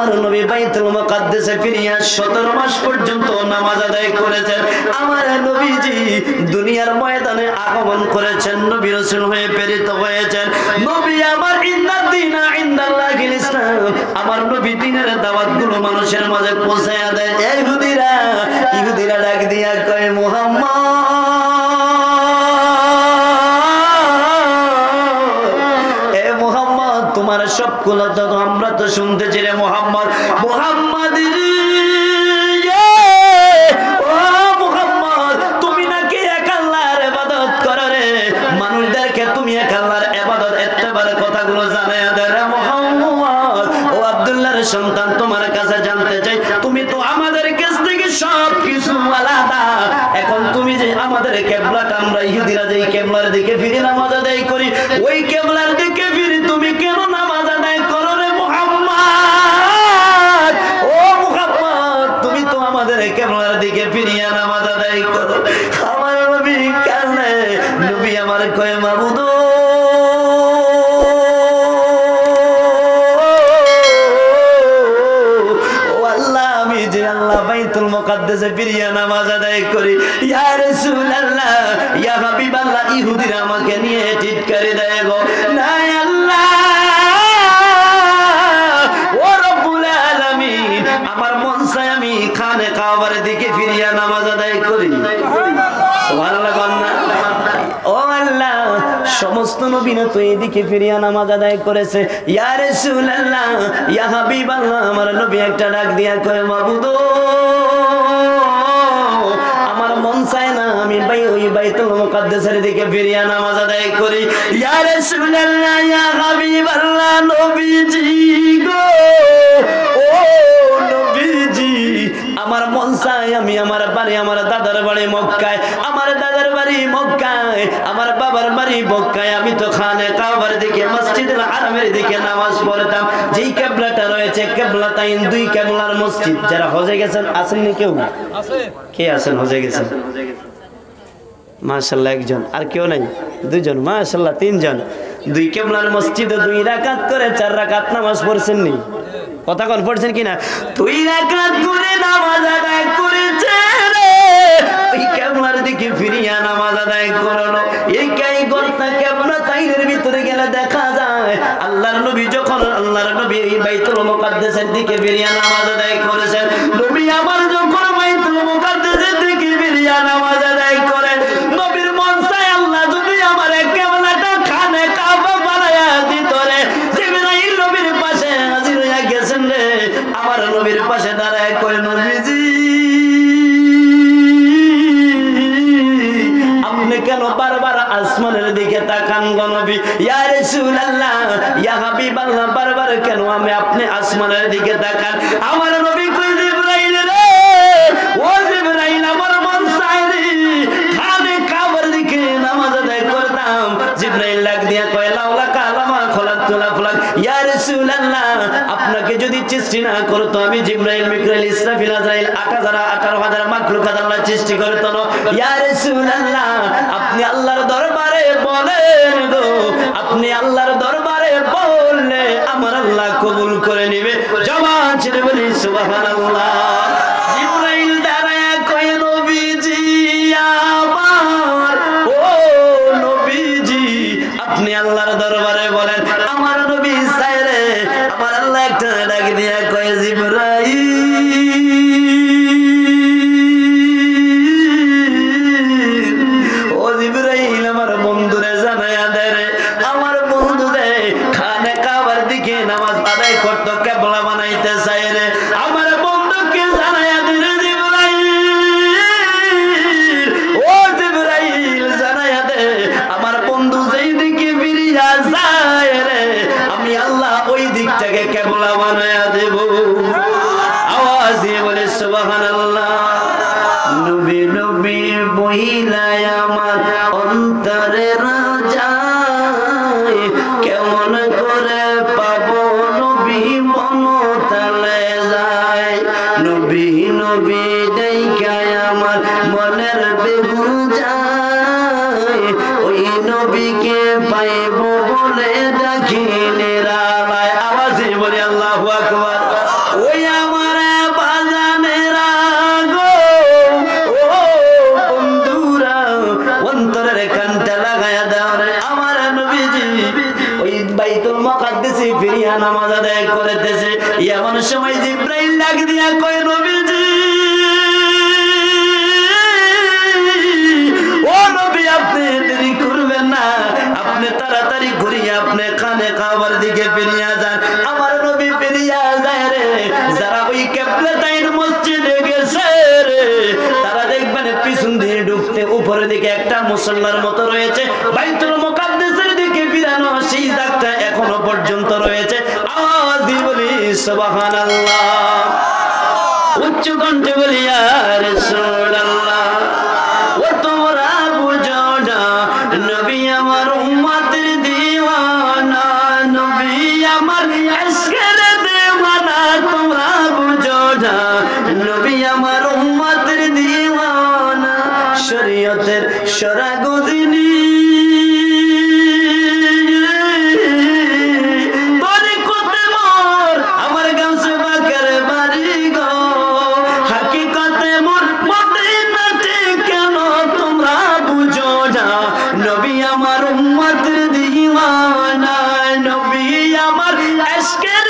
আমার নবী বাইতুল মুকাদ্দাসে ফিরিয়া 17 মাস পর্যন্ত নামাজ আদায় করেছেন। আমার নবীজি দুনিয়ার ময়দানে আগমন করেছেন, নবী রাসূল হয়ে প্রেরিত হয়েছেন। নবী আমার ইন্নাদ্দিনা ইন্দাল্লাহিল ইসলাম। আমার নবী দিনের দাওয়াতগুলো মানুষের মাঝে পৌঁছায়া দেয়। ইহুদিরা ইহুদিরা ডাক দিয়া কয়, মুহাম্মদ। তোমার সব আমরা তো শুনতেছি আমরা ইহুদিরা যে কেবলার দিকে ফিরে নামাজ আদায় করি ওই কেবলার দিকে মুকাদ্দাসে ফিরিয়া নামাজ আদায় করি। ইয়া রাসূলুল্লাহ, ইয়া হাবিবাল্লাহ, ইহুদিরা আমাকে নিয়ে টিটকারি দেয় গো। না আল্লাহ, ও রব্বুল আলামিন, আমার মন চায় আমি খানে কাবার দিকে ফিরিয়া নামাজ আদায় করি। সুবহানাল্লাহ কন্যা ও আল্লাহ, সমস্ত নবীন তো এদিকে ফিরিয়া নামাজ আদায় করেছে। ইয়া রাসূলুল্লাহ, ইয়া হাবিবাল্লাহ, আমার নবী একটা ডাক দিয়া কয়, মাবুদ বাইতুল মুকাদ্দাসের দিকে ফিরিয়া নামাজ আদায় করি। ইয়া রাসূলুল্লাহ ইয়া হাবিবাল্লাহ নবীজি গো ও নবীজি আমার মন চায় আমি আমার বাড়ি আমার দাদার বাড়ি মক্কায় আমার দাদার বাড়ি মক্কায় আমার বাবার বাড়ি মক্কায়। আমি তো খানে কাবার দিকে মসজিদুল হারামের দিকে নামাজ পড়তাম। যেই কেবলাটা রয়েছে কেবলা তাই দুই কেবলার মসজিদ। যারা হজে গেছেন আসেননি কেউ? কে আছেন হজে গেছেন? মাশাল্লাহ একজন। আর কেউ নাই? দুইজন মাশাল্লাহ তিনজন। দুই কেবলার মসজিদে দুই রাকাত করে চার রাকাত নামাজ পড়ছেন নি কথা কোন, পড়ছেন কিনা? দুই রাকাত করে নামাজ আদায় করেছে রে। ওই কেবলার দিকে ফিরিয়া নামাজ আদায় করল। এই কাই গর্তা কেবলা তাইনের ভিতরে গেলে দেখা যায়। আল্লাহর নবী যখন, আল্লাহর নবী এই বাইতুল মুকাদ্দাসের দিকে ফিরিয়া নামাজ আদায় করেছেন, নবী আমার যখন বাইতুল মুকাদ্দাসের ইয়া হাবিবাল্লাহ বারবার কেন আমি আপনি আসমানের দিকে তাকান? আমার নবী কই আপনাকে যদি সৃষ্টি না করতো, আমি জিব্রাইল মিকরাইল ইসরাফিল, আজরাইল 8000 18000 মাখলুকাত আল্লাহ সৃষ্টি করতো না। ইয়া রাসূলুল্লাহ, আপনি আল্লাহর দরবারে বলেন গো, আপনি আল্লাহর দরবারে বললে আমার আল্লাহ কবুল করে নেবে। জমা ছেড়ে বলি, সুবহানাল্লাহ। নামাজ আদায় এমন সময় জিব্রাইল ডাক দিয়া কয়, নবীজি, ও নবী, আপনি দেরি করবেন না। আপনি তাড়াতাড়ি ঘুরিয়ে আপনি খানে খাবার দিকে ফিরিয়া যান। আমার নবী ফিরিয়া যায় রে। যারা ওই কেবলাতাইন মসজিদে গেছে রে, তারা দেখবেন পিছন দিয়ে ঢুকতে উপরের দিকে একটা মুসল্লার মতো রয়েছে। বাইতুল মুকাদ্দাসের দিকে ফিরানো, সেই দাগটা এখনও পর্যন্ত রয়েছে। সুবহানাল্লাহ। উচ্চ কণ্ঠে বলি আর রাসূলুল্লাহ, ও তোমরা বুঝো না, নবী আমার উম্মতের দিওয়ানা, নবী আমার আজকের সরাগুদিনী নবী আমার উম্মতের দিওয়ানা নবী আমার আজকের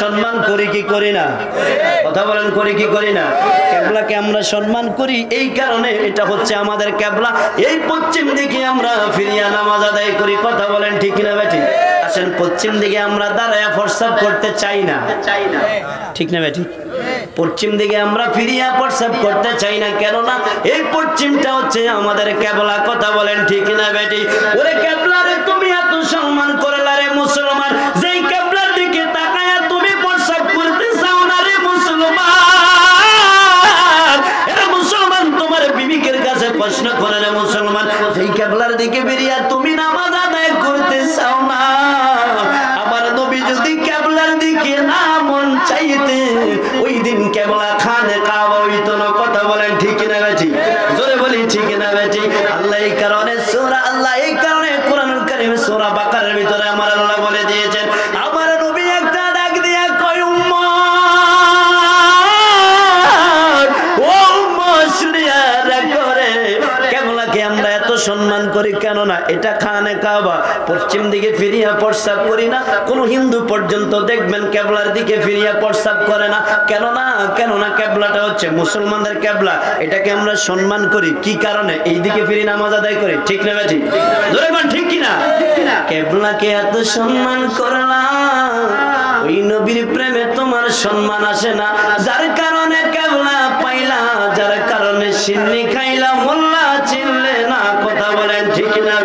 সম্মান করি কি করি না? কথা বলেন, করি কি করি না? কেবলাকে আমরা সম্মান করি, এই কারণে এটা হচ্ছে আমাদের কেবলা। এই পশ্চিম দিকে আমরা ফিরিয়া নামাজ আদায় করি, কথা বলেন ঠিক না বেটি আসেন, পশ্চিম দিকে আমরা দাঁড়ায় ফরসাব করতে চাই না। ঠিক না বেটি পশ্চিম দিকে আমরা ফিরিয়া প্রসাব করতে চাই না, কেননা এই পশ্চিমটা হচ্ছে আমাদের কেবলা, কথা বলেন ঠিক না বেটি ওরে কেবলারে তুমি এত সম্মান করলা কথা বলেন ঠিক না সম্মান করি কেন না এটা খানে কাবা। পশ্চিম দিকে ফিরিয়া প্রস্তাব করি না, কোন হিন্দু পর্যন্ত দেখবেন কেবলার দিকে ফিরিয়া প্রস্তাব করে না। কেন না কেন না কেবলাটা হচ্ছে মুসলমানদের কেবলা, এটাকে আমরা সম্মান করি। কি কারণে? এই দিকে ফিরে নামাজ আদায় করি, ঠিক না কোন ঠিক কিনা? কেবলাকে এত সম্মান করলাম, ওই নবীর প্রেমে তোমার সম্মান আসে না। যার কারণে কেবলা পাইলা যার কারণে সিন্নি খাইলা মোল্লা কিনা